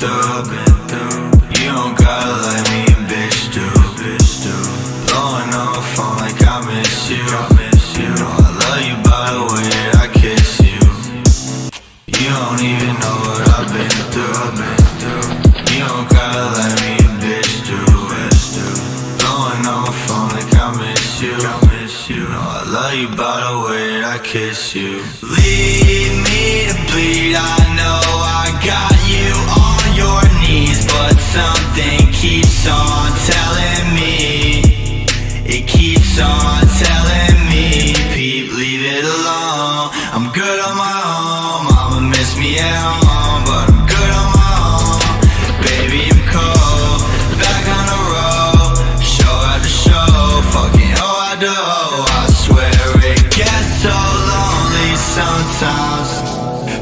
through, I've been through. You don't gotta let me a bitch do. Blowing on my phone like I miss you, I you. Know love you by the way that I kiss you. You don't even know what I've been through. You don't gotta let me a bitch do. Blowing on my phone like I miss you, I miss you. I love you by the way that I kiss you. Leave me on telling me, Peep, leave it alone. I'm good on my own. Mama miss me at home, but I'm good on my own. Baby, I'm cold. Back on the road, show after show. Fucking oh, I do. I swear it gets so lonely sometimes.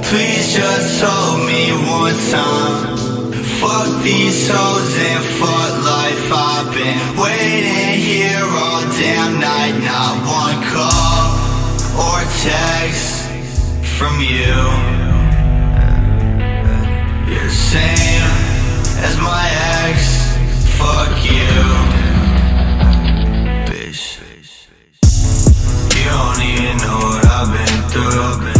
Please just hold me one time. Fuck these hoes and fuck life. I've been waiting here text from you. You're the same as my ex. Fuck you, bitch. You don't even know what I've been through.